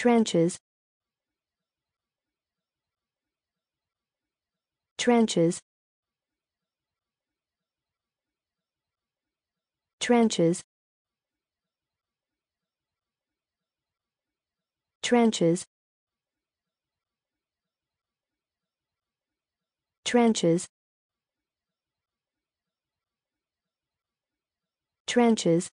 trenches. Trenches. Trenches. Trenches. Trenches. Trenches.